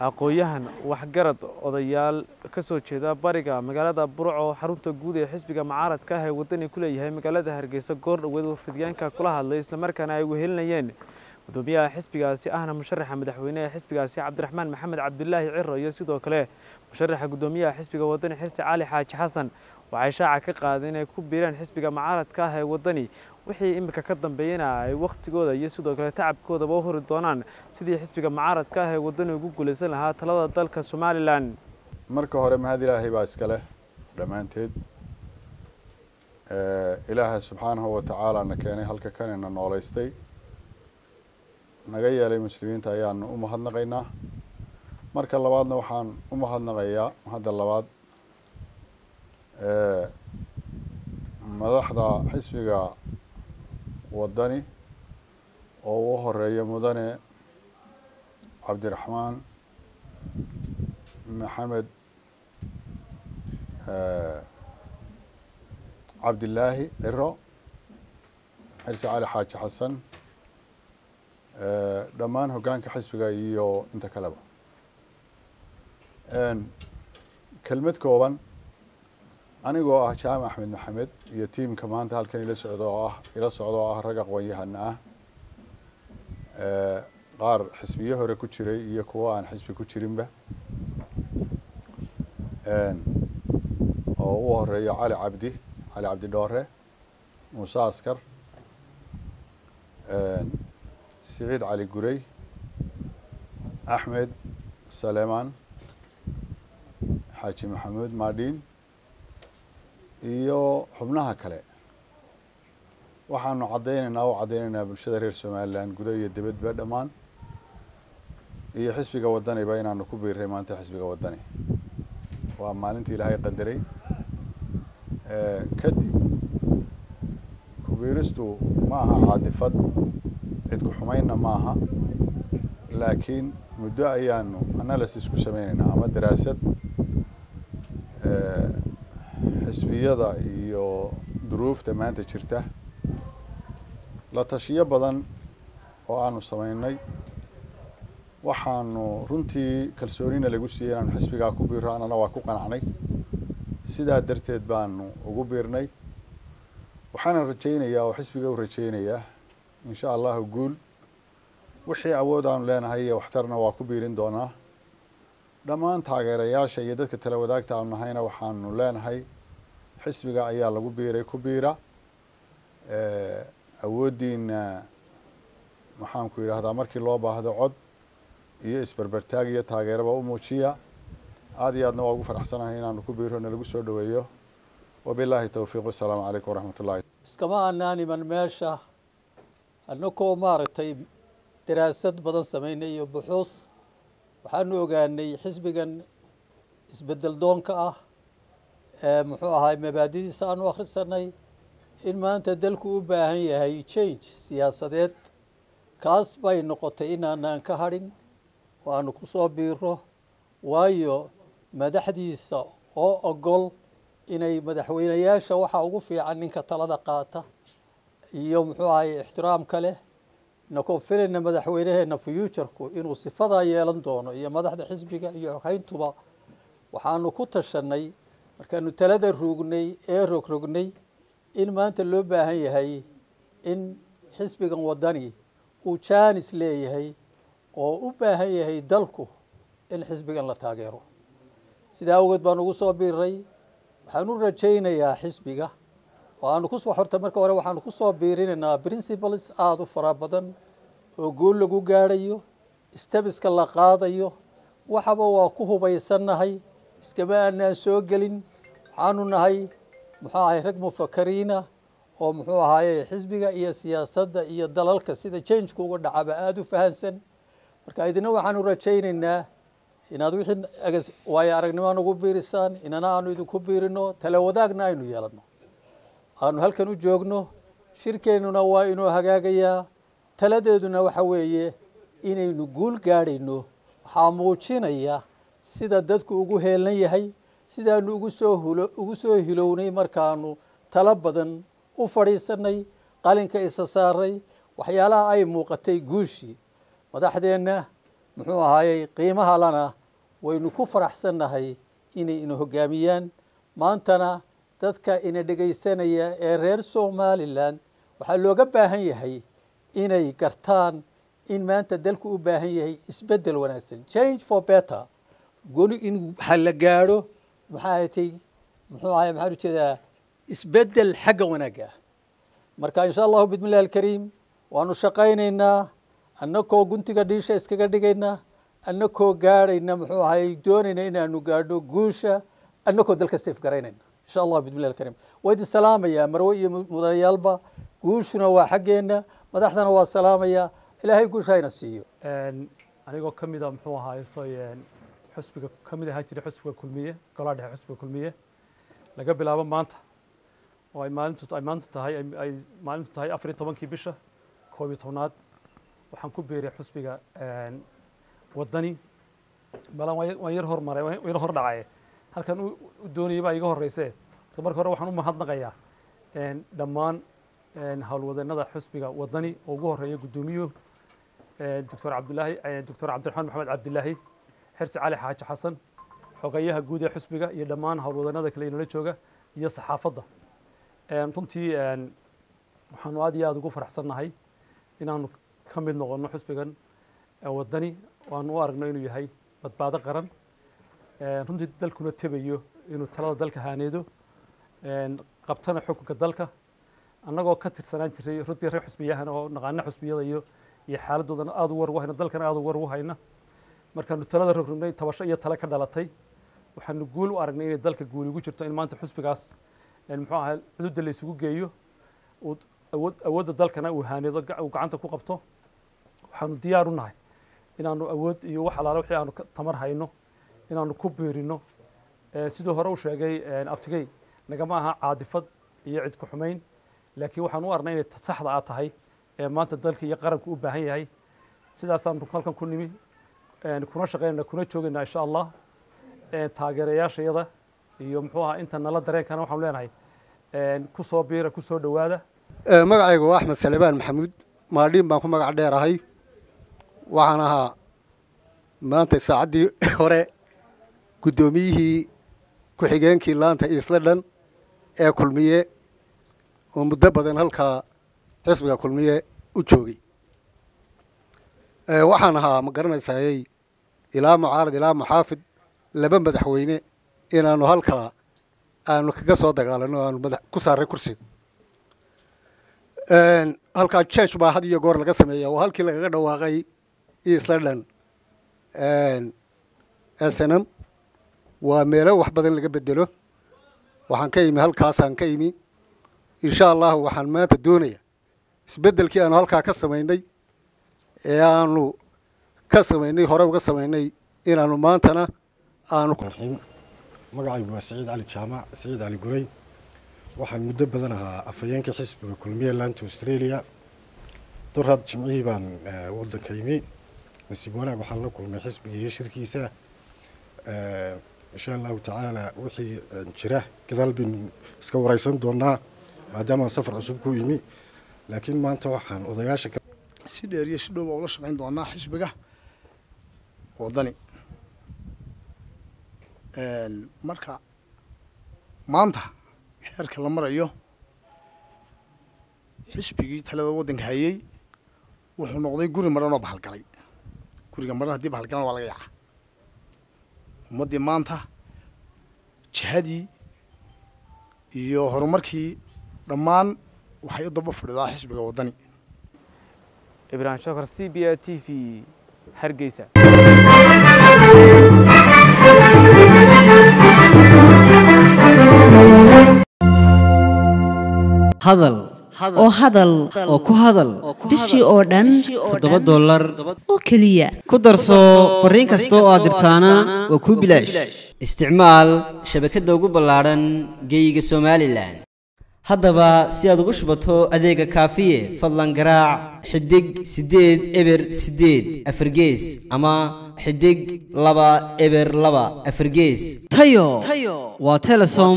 aqoon-yahan waxgarad odayaal ka soo jeeda bariga magaalada burco xarunta guud ee xisbiga mucaaradka ah ee waddani ku leeyahay magaalada hargeysa goor dhoweed wafidyaanka kula hadlay islamarkaana ay wehelinayeen gudoomiyaha xisbigaasi ahna musharaxa madaxweyne ee xisbigaasi cabdiraxmaan maxamed cabdilaahi ciro iyo sidoo kale musharaxa gudoomiyaha xisbiga waddani xirsi cali xaaji xasan waxay shaaca ka qaadeen inay ku biireen xisbiga mucaaradka ah ee waddani wixii iminka ka dambeeyana ay wakhtigooda iyo sidoo kale tacabkoodaba u hori doonaan sidii xisbiga mucaaradka ah ee waddani ugu guulaysan lahaa talada dalka somalilan marka hore mahad ilaahay baa iska leh. Dhammaanteed ilaaha subxaanahu wa tacaala na keenay halka kanina noolaystay. Naga yeelay muslimiinta ayaanu u mahadnaqaynaa. Marka labaadna waxaan u mahadnaqayaa hadda labaad madaxda xisbiga waddani oo ugu horreeya mudane cabdiraxmaan maxamed cabdilaahi ciro xirsi cali xaaji xasan dhammaan hoggaanka xisbiga iyo inta kaleba. Kelmad kooban anigoo ah jaamac axmed maxamed iyo tiimka maanta halkan ila socdo oo ah ila socdo oo ah rag aqoon-yahana ah. Qaar xisbiyo hore ku jiray iyo kuwo aan xisbi ku jirinba. Oo u horeeyo cali cabdi cali cabdi dhoore muuse askar siciid cali gurey axmed salemaan xaaji maxamuud maadhiin iyo xubnaha kale. Waxaanu caddaynaynaa u caddaynaynaa bulshada reer somalilan gudo iyo dibadba dhammaan. Iyo xisbiga waddaniba inaanu ku biiray maanta xisbiga waddani. Waa maalintii ilaahay qadaray kadib kubiiristu ma aha caadifad cid ku xumaynna ma aha. Laakiin muddo ayaanu analysis ku sameynaynaa ama daraasad xisbiyada iyo duruufta maanta jirta la tashiyo badan oo aanu sameynay waxaanu runtii kalsoonina lagu siiyey inaanu xisbigaa ku biiro annana waa ku qanacnay. Sidaa darteed baanu ugu biirnay. Waxaana rajaynayaa oo xisbiga u rajaynayaa insha allahu guul. Wixii awood aanu leenahay iyo waxtarna waa ku biirin doonaa. Dhammaan taageerayaasha iyo dadka tala wadaagta aanu nahayna waxaanu leenahay xisbiga ayaa lagu biiray ku biira. Awooddiina maxaanku yidhaahdaa markii loo baahdo cod iyo isberbertaag iyo taageeraba u muujiya. Aada iyo aadna waa ugu faraxsanahay inaanu ku biiro nalagu soo dhoweeyo wabilaahi towfiiq wasalaamu calaykum waraxmat ullahi iskama aanaan iman meesha. Annakoo maaragtay daraasad badan samaynay iyo buxuus. Waxaanu ogaanay xisbigan isbeddel doonka ah muxuu ahaay mabaadidiisa aanu akhrisanay in maanta dalku u baahan yahay change siyaasadeed. Kaas bay noqotay inaanaan ka hadhin oo aanu ku soo biiro waayo madaxdiisa oo ogol inay madaxweynayaasha waxaa ugu fiican ninka talada qaata iyo muxuu ahay ixtiraamka leh nakoo filayna madaxweynaheena fuuturku inuu sifadaa yeelan doono iyo madaxda xisbiga iyo xoghayntuba waxaanu ku tashanay markaanu talada ruugnay ee rogrognay in maanta loo baahan yahay in xisbigan waddani uu jaanis leeyahay oo u baahan yahay dalku in xisbigan la taageero. Sidaa awgeed baan ugu soo biiray waxaan u rajaynayaa xisbiga. Aanu ku horta marka hore waxaanu ku soo biirinaynaa principles aada u fara badan oo guul lagu gaadhayo stabiska la qaadayo waxaba waa ku hubaysannahay iskama aanaan soo gelin. Waxaanu nahay muxuu ahay rag mufakariina oo muxuu ahaaye xisbiga iyo siyaasadda iyo dalalka sida jangeka uga dhacaba aada u fahansan. Marka idina waxaanu rajaynaynaa inaad wixii waayo aragnimo nagu biirisaan inana aanu idinku biirino tala wadaagna aynu yeelanno. Aanu halkan u joogno shirkeennuna waa inuu hagaagayaa. Taladeeduna waxa weeye inaynu guul gaadhayno. Waxaa muujinaya sida dadku ugu heelan yahay sidaanu ugu soo hulo ugu soo hilownay markaanu talo badan u fadhiisanay qalinka isa saaray waxyaalaha ay muuqatay guushii madaxdeenna muxuu ahaayey qiimaha lana waynu ku faraxsannahay inay ina hoggaamiyaan maantana dadka ina dhegaysanaya ee reer somalilan waxaa looga baahan yahay inay gartaan in maanta dalku u baahan yahay isbeddel wanaagsan. Change for better goli in la gaadho maxaa tay muxuu ahay maxaan u jeedaa isbeddel xagga wanaagga ah marka insha allahu bismi illahi alkariim waanu shaqaynaynaa annakoo guntiga dhiisha iskaga dhigaynaa annakoo gaadhayna muxuu ahay doonayna inaanu gaadho guusha annakoo dalka safe garaynayna insha allahu bismi illahi alkariim waa salaamayaa marwe iyo mudanayaalba guushuna waa xaggeenna madaxdana waa salaamayaa ilaahay guusha hayna siiyo anigoo ka mida muxuu ahaa xusbiga ka mid ahaan jiray xusbiga kulmiye golaha dhexe xusbiga kulmiye. Laga bilaabo maanta. Oo ay maalintu ay maanta tahay ay maalintu tahay afar iyo tobankii bisha koob iyo tobnaad. Waxaan ku biiray xusbiga waddani. Balan waan yar hormaray waan yar hor dhacaye halkan u doonayay baa iga horreysee horta marka hore waxaan u mahadnaqayaa dhammaan howlwadeennada xusbiga waddani. Oo ugu horreeya guddoomiyuhu doctor cabdilaahi doctor cabdiraxmaan maxamed cabdilaahi xirsi cali xaaji xasan xogeyaha guud ee xusbiga iyo dhammaan howlwadeennada kale inala jooga iyo saxaafadda. Runtii waxaanu aad iyo aada ugu faraxsannahay inaanu ka mid noqonno xusbigan waddani. Waanu u aragno inuu yahay badbaado qaran. Runtii dalkuna tebayo inuu talada dalka haaneedo. Qabtana xukunka dalka. Annagoo ka tirsanaan jiray runtii reer xusbiyahana oo naqaana xusbiyada iyo iyo xaaladdoodana aada u war ugu hayna dalkana aada u war ugu hayna markaanu talada rogrognay tabasho iyo tale ka dhalatay waxaanu guul u aragnay inay dalka guul ugu jirto in maanta xusbigaas muxuu ahaa cududda la geeyo awood awoodda dalkana uu haaneedo uu gacanta ku qabto. Waxaanu diyaar u nahay inaanu awood iyo wax alaale wixii aanu tamar hayno inaanu ku biirino. Siduu hore u sheegay abtigey nagama aha caadifad iyo cid ku xumayn laakiin waxaan u arnay inay saxda a tahay ee maanta dalka iyo qaranku u baahan yahay. Sidaasaanu halkan ku nimi kuna shaqaynana kuna joogayna insha allah. Taageerayaashayada iyo muxuu ahaa inta nala dareenkana waxaanu leenahay ku soo biira ku soo dhowaada. Magacaygu waa axmed salebaan maxamuud. Maadhiin baan ku magac dheerahay. Waxaan ahaa maanta saacaddii hore guddoomiyihii ku-xigeenkii laanta eastlandon ee kulmiye oo muddo badan halkaa xisbiga kulmiye u joogay. Waxaan ahaa ma garanaysayey ilaa mucaarad ilaa muxaafid laba madaxweyne inaanu halkaa aanu kaga soo dagaalano aanu madax ku saaray kursiga halkaa judge baa had iyo goor laga sameeya oo halkii lagaga dhawaaqay eastlandon snm waa meelo wax badan laga bedelo. Waxaan ka imi halkaasaan ka imi insha allahu waxaan maanta doonaya isbeddelkii aanu halkaa ka samaynay ee aanu ka samaynay hore uga samaynay inaanu maantana aanu magacaygu waa saciid cali jaamac saciid cali guray waxaan muddo badan ahaa afhayeenkii xisbiga kulmiye laanta australia. Duraad jimcihii baan waddanka yimi nasiib wanaag waxaan la kulmay xisbiga iyo shirkiisa. Insha allahu tacaala wixii jira gadaal baynu iska wareysan doonaa maadaama aan safar cusub ku yimi. Laakiin maanta waxaan odayaasha si dheer iyo si dhow baa ula shaqayn doonaa xisbiga waddani. Marka maanta heerka la marayo xisbigii talada waddanka hayey wuxuu noqday guri maran bahalgalay guriga maran haddii bahalgalan waa laga yaca ummaddii maanta jihadii iyo horumarkii dhammaan waxay u daba fadhidaa xisbiga waddani. Ibraahim shakar c b a t v hargeysa. Hadal. Oo hadal. Oo ku hadal. Bishii oo dhan toddoba dollar. oo keliya. Ku darso fariin kasta oo aad dirtaana waa kuu bilaash. Isticmaal shabakadda ugu ballaadhan geeyiga somalilan haddaba si aad ugu shubato adeega kaafiye fadlan garaac xidig siddeed eber siddeed afargees ama xidig laba eber laba afargees. Tayo waa telesom